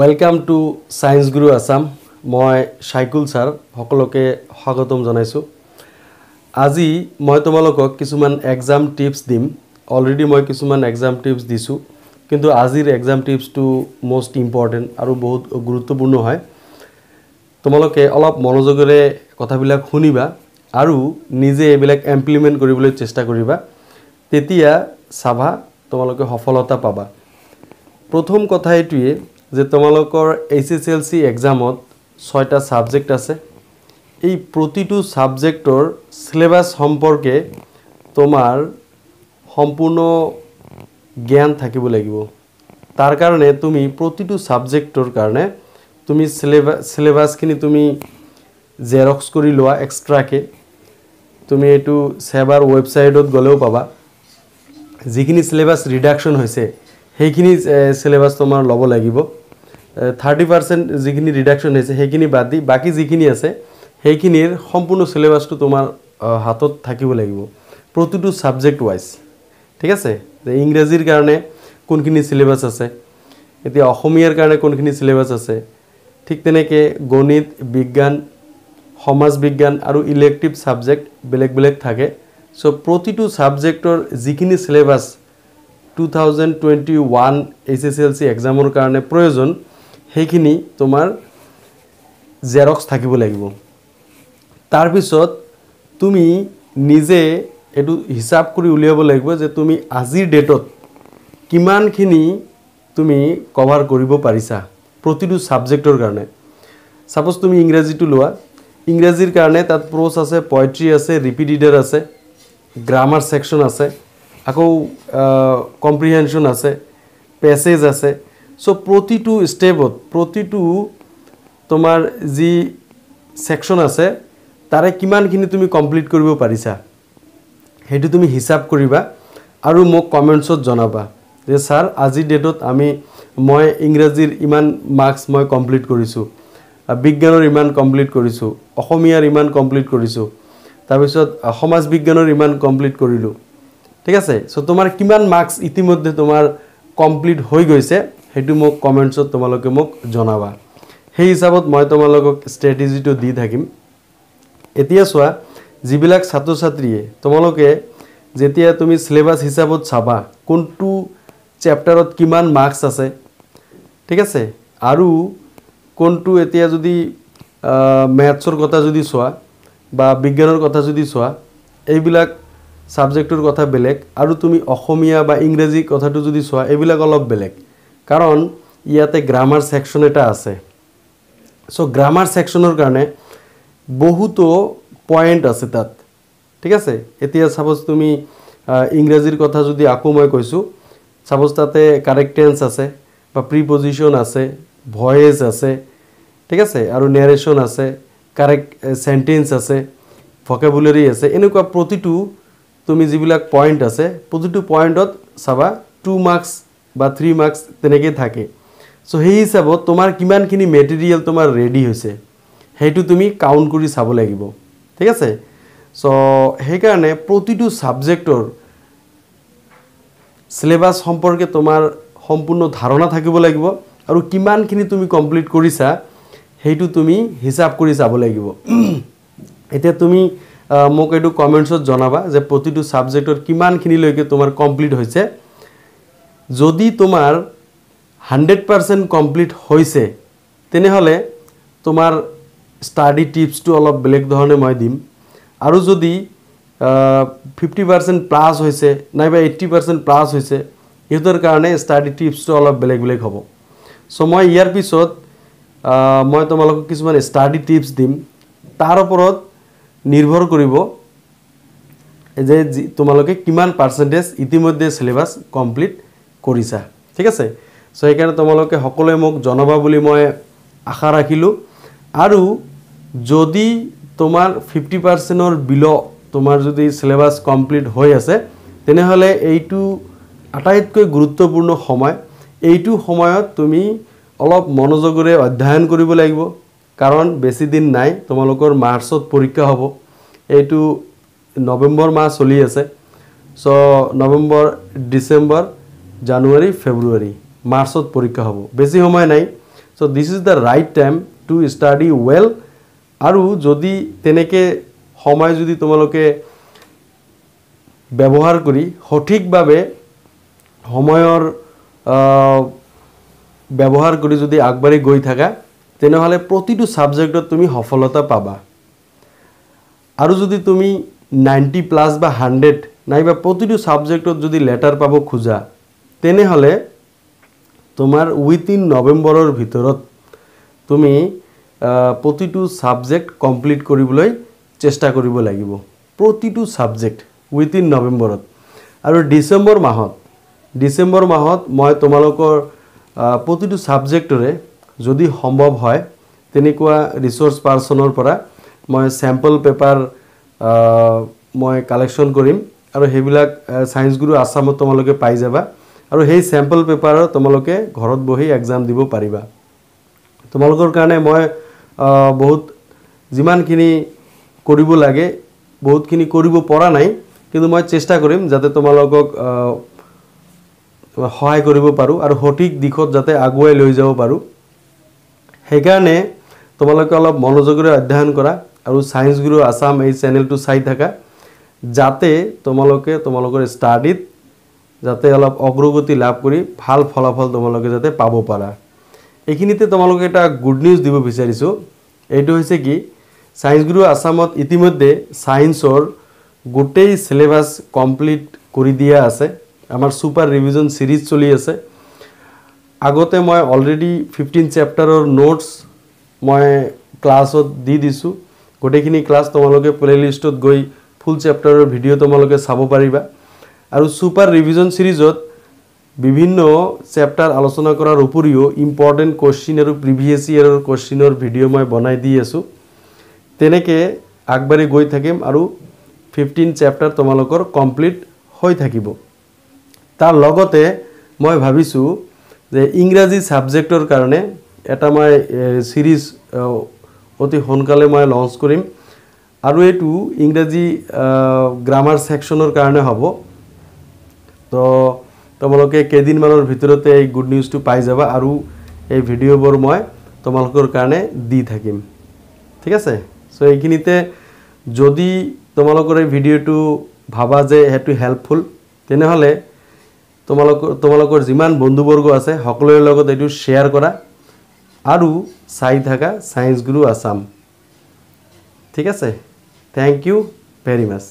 Welcome to science গুৰু আছাম মই Saikul sir সকলোকে স্বাগতম জনাইছোঁ। আজি মই তোমালোকক কিছুমান এক্সাম টিপছ দিম। অলৰেডি মই কিছুমান এক্সাম টিপছ দিছোঁ কিন্তু আজিৰ এক্সাম টিপছটো মষ্ট ইম্পৰ্টেণ্ট আৰু বহুত গুৰুত্বপূৰ্ণ হয়। তোমালোকে অলপ মনোযোগেৰে কথাবিলাক শুনিবা আৰু নিজে এইবিলাক ইমপ্লিমেণ্ট কৰিবলৈ চেষ্টা কৰিবা। তেতিয়া চাবা তোমালোকে সফলতা পাবা। প্ৰথম কথা এইটোৱে যে তোমালোকৰ এইচ এছ এল চি এক্সামত ছয়টা ছাবজেক্ট আছে। এই প্ৰতিটো ছাবজেক্টৰ চিলেবাছ সম্পৰ্কে তোমাৰ সম্পূৰ্ণ জ্ঞান থাকিব লাগিব। তাৰ কাৰণে তুমি প্ৰতিটো ছাবজেক্টৰ কাৰণে তুমি চিলেবা চিলেবাছখিনি তুমি জেৰক্স কৰি লোৱা এক্সট্ৰাকৈ তুমি এইটো ছেবাৰ ৱেবছাইটত গ'লেও পাবা। যিখিনি চিলেবাছ ৰিডাকশ্যন হৈছে সেইখিনি চিলেবাছ তোমাৰ ল'ব লাগিব। থাৰ্টি পাৰ্চেণ্ট যিখিনি ৰিডাকশ্যন হৈছে সেইখিনি বাদ দি বাকী যিখিনি আছে সেইখিনিৰ সম্পূৰ্ণ চিলেবাছটো তোমাৰ হাতত থাকিব লাগিব। প্ৰতিটো ছাবজেক্ট ৱাইজ ঠিক আছে? যে ইংৰাজীৰ কাৰণে কোনখিনি চিলেবাছ আছে এতিয়া অসমীয়াৰ কাৰণে কোনখিনি চিলেবাছ আছে ঠিক তেনেকৈ গণিত বিজ্ঞান সমাজ বিজ্ঞান আৰু ইলেক্টিভ ছাবজেক্ট বেলেগ বেলেগ থাকে। চ' প্ৰতিটো ছাবজেক্টৰ যিখিনি syllabus two thousand twenty one H S L C এক্সামৰ কাৰণে প্ৰয়োজন সেইখিনি তোমাৰ জেৰক্স থাকিব লাগিব। তাৰপিছত তুমি নিজে এইটো হিচাপ কৰি উলিয়াব লাগিব যে তুমি আজিৰ ডেটত কিমানখিনি তুমি কভাৰ কৰিব পাৰিছা প্ৰতিটো ছাবজেক্টৰ কাৰণে। ছাপ'জ তুমি ইংৰাজীটো লোৱা ইংৰাজীৰ কাৰণে তাত প্ৰ'চ আছে পয়ট্ৰি আছে ৰিপিডিডাৰ আছে গ্ৰামাৰ ছেকশ্যন আছে। আকৌ কম্প্ৰিহেনশ্যন আছে পেছেজ আছে। চ' প্ৰতিটো ষ্টেপত প্ৰতিটো তোমাৰ যি ছেকশ্যন আছে তাৰে কিমানখিনি তুমি কমপ্লিট কৰিব পাৰিছা সেইটো তুমি হিচাপ কৰিবা আৰু মোক কমেণ্টছত জনাবা যে ছাৰ আজিৰ ডেটত আমি মই ইংৰাজীৰ ইমান মাৰ্কছ মই কমপ্লিট কৰিছোঁ বিজ্ঞানৰ ইমান কমপ্লিট কৰিছোঁ অসমীয়াৰ ইমান কমপ্লিট কৰিছোঁ তাৰপিছত সমাজ বিজ্ঞানৰ ইমান কমপ্লিট কৰিলোঁ ঠিক আছে? চ' তোমাৰ কিমান মাৰ্কছ ইতিমধ্যে তোমাৰ কমপ্লিট হৈ গৈছে সেইটো মোক কমেণ্টছত তোমালোকে মোক জনাবা। সেই হিচাপত মই তোমালোকক ষ্ট্ৰেটেজিটো দি থাকিম। এতিয়া চোৱা যিবিলাক ছাত্ৰ ছাত্ৰীয়ে তোমালোকে যেতিয়া তুমি চিলেবাছ হিচাপত চাবা কোনটো চেপ্টাৰত কিমান মাৰ্কছ আছে ঠিক আছে? আৰু কোনটো এতিয়া যদি মেথছৰ কথা যদি চোৱা বা বিজ্ঞানৰ কথা যদি চোৱা এইবিলাক ছাবজেক্টৰ কথা বেলেগ আৰু তুমি অসমীয়া বা ইংৰাজী কথাটো যদি চোৱা এইবিলাক অলপ বেলেগ। কাৰণ ইয়াতে গ্ৰামাৰ ছেকশ্যন এটা আছে। চ' গ্ৰামাৰ ছেকশ্যনৰ কাৰণে বহুতো পইণ্ট আছে তাত। ঠিক আছে? এতিয়া ছাপ'জ তুমি ইংৰাজীৰ কথা যদি আকৌ মই কৈছোঁ ছাপ'জ তাতে কাৰেক্ট টেন্স আছে বা প্ৰিপজিশ্যন আছে ভইচ আছে ঠিক আছে? আৰু নেৰেশ্যন আছে কাৰেক্ট চেণ্টেঞ্চ আছে ভকেবুলাৰী আছে এনেকুৱা প্ৰতিটো তুমি যিবিলাক পইণ্ট আছে প্ৰতিটো পইণ্টত চাবা টু মাৰ্কছ বা থ্ৰী মাৰ্কছ তেনেকৈ থাকে। চ' সেই হিচাপত তোমাৰ কিমানখিনি মেটেৰিয়েল তোমাৰ ৰেডি হৈছে সেইটো তুমি কাউণ্ট কৰি চাব লাগিব। ঠিক আছে? চ' সেইকাৰণে প্ৰতিটো ছাবজেক্টৰ চিলেবাছ সম্পৰ্কে তোমাৰ সম্পূৰ্ণ ধাৰণা থাকিব লাগিব আৰু কিমানখিনি তুমি কমপ্লিট কৰিছা সেইটো তুমি হিচাপ কৰি চাব লাগিব। এতিয়া তুমি মোক এইটো কমেণ্টছত জনাবা যে প্ৰতিটো ছাবজেক্টৰ কিমানখিনিলৈকে তোমাৰ কমপ্লিট হৈছে। যদি তোমাৰ হাণ্ড্ৰেড পাৰ্চেণ্ট কমপ্লিট হৈছে তেনেহ'লে তোমাৰ ষ্টাডি টিপছটো অলপ বেলেগ ধৰণে মই দিম। আৰু যদি ফিফটি পাৰ্চেণ্ট প্লাছ হৈছে নাইবা এইট্টি পাৰ্চেণ্ট প্লাছ হৈছে সিহঁতৰ কাৰণে ষ্টাডি টিপছটো অলপ বেলেগ বেলেগ হ'ব। চ' মই ইয়াৰ পিছত মই তোমালোকক কিছুমান ষ্টাডি টিপছ দিম। তাৰ ওপৰত নিৰ্ভৰ কৰিব যে তোমালোকে কিমান পাৰ্চেণ্টেজ ইতিমধ্যে চিলেবাছ কমপ্লিট কৰিছা। ঠিক আছে? চ' সেইকাৰণে তোমালোকে সকলোৱে মোক জনাবা বুলি মই আশা ৰাখিলোঁ। আৰু যদি তোমাৰ ফিফটি পাৰ্চেণ্টৰ বিল তোমাৰ যদি চিলেবাছ কমপ্লিট হৈ আছে তেনেহ'লে এইটো আটাইতকৈ গুৰুত্বপূৰ্ণ সময়। এইটো সময়ত তুমি অলপ মনোযোগেৰে অধ্যয়ন কৰিব লাগিব। কাৰণ বেছি দিন নাই তোমালোকৰ মাৰ্চত পৰীক্ষা হ'ব। এইটো নৱেম্বৰ মাহ চলি আছে। চ' নৱেম্বৰ ডিচেম্বৰ জানুৱাৰী ফেব্ৰুৱাৰী মাৰ্চত পৰীক্ষা হ'ব। বেছি সময় নাই। চ' this is the right time to study well আৰু যদি তেনেকৈ সময় যদি তোমালোকে ব্যৱহাৰ কৰি সঠিকভাৱে সময়ৰ ব্যৱহাৰ কৰি যদি আগবাঢ়ি গৈ থাকা তেনেহ'লে প্ৰতিটো ছাবজেক্টত তুমি সফলতা পাবা। আৰু যদি তুমি নাইণ্টি প্লাছ বা হাণ্ড্ৰেড নাইবা প্ৰতিটো ছাবজেক্টত যদি লেটাৰ পাব খোজা, তেনেহ'লে তোমাৰ উইথিন নৱেম্বৰৰ ভিতৰত তুমি প্ৰতিটো ছাবজেক্ট কমপ্লিট কৰিবলৈ চেষ্টা কৰিব লাগিব। প্ৰতিটো ছাবজেক্ট উইথিন নৱেম্বৰত। আৰু ডিচেম্বৰ মাহত ডিচেম্বৰ মাহত মই তোমালোকৰ প্ৰতিটো ছাবজেক্টৰে যদি সম্ভৱ হয় তেনেকুৱা ৰিচ'ৰ্চ পাৰ্চনৰ পৰা মই চেম্পল পেপাৰ মই কালেকশ্যন কৰিম আৰু সেইবিলাক ছায়েন্স গুৰু আছামত তোমালোকে পাই যাবা আৰু সেই চেম্পল পেপাৰৰ তোমালোকে ঘৰত বহি এক্সাম দিব পাৰিবা। তোমালোকৰ কাৰণে মই বহুত যিমানখিনি কৰিব লাগে বহুতখিনি কৰিব পৰা নাই কিন্তু মই চেষ্টা কৰিম যাতে তোমালোকক সহায় কৰিব পাৰোঁ আৰু সঠিক দিশত যাতে আগুৱাই লৈ যাব পাৰোঁ। সেইকাৰণে তোমালোকে অলপ মনোযোগেৰে অধ্যয়ন কৰা আৰু ছায়েন্স গুৰু আছাম এই চেনেলটো চাই থাকা যাতে তোমালোকে তোমালোকৰ ষ্টাডিত যাতে অলপ অগ্ৰগতি লাভ কৰি ভাল ফলাফল তোমালোকে যাতে পাব পাৰা। এইখিনিতে তোমালোকে এটা গুড নিউজ দিব বিচাৰিছোঁ। এইটো হৈছে কি ছায়েন্স গুৰু আছামত ইতিমধ্যে ছায়েন্সৰ গোটেই চিলেবাছ কমপ্লিট কৰি দিয়া আছে। আমাৰ ছুপাৰ ৰিভিজন ছিৰিজ চলি আছে। আগতে মই অলৰেডি ফিফটিন চেপ্টাৰৰ নোটছ মই ক্লাছত দি দিছোঁ। গোটেইখিনি ক্লাছ তোমালোকে প্লে'লিষ্টত গৈ ফুল চেপ্টাৰৰ ভিডিঅ' তোমালোকে চাব পাৰিবা। আৰু ছুপাৰ ৰিভিজন ছিৰিজত বিভিন্ন চেপ্টাৰ আলোচনা কৰাৰ উপৰিও ইম্পৰ্টেণ্ট কুৱেশ্যন আৰু প্ৰিভিয়াছ ইয়েৰৰ কুৱেশ্যনৰ ভিডিঅ' মই বনাই দি আছোঁ। তেনেকৈ আগবাঢ়ি গৈ থাকিম আৰু ফিফটিন চেপ্টাৰ তোমালোকৰ কমপ্লিট হৈ থাকিব। তাৰ লগতে মই ভাবিছোঁ যে ইংৰাজী ছাবজেক্টৰ কাৰণে এটা মই ছিৰিজ অতি সোনকালে মই লঞ্চ কৰিম। আৰু এইটো ইংৰাজী গ্ৰামাৰ ছেকশ্যনৰ কাৰণে হ'ব। তো তোমালোকে কেইদিনমানৰ ভিতৰতে এই গুড নিউজটো পাই যাবা আৰু এই ভিডিঅ'বোৰ মই তোমালোকৰ কাৰণে দি থাকিম। ঠিক আছে? চ' এইখিনিতে যদি তোমালোকৰ এই ভিডিঅ'টো ভাবা যে সেইটো হেল্পফুল তেনেহ'লে তোমালোকৰ তোমালোকৰ যিমান বন্ধুবৰ্গ আছে, সকলোৰে লগত এইটো শ্বেয়াৰ কৰা আৰু চাই থাকা ছায়েন্স গুৰু আছাম ঠিক আছে? Thank you very much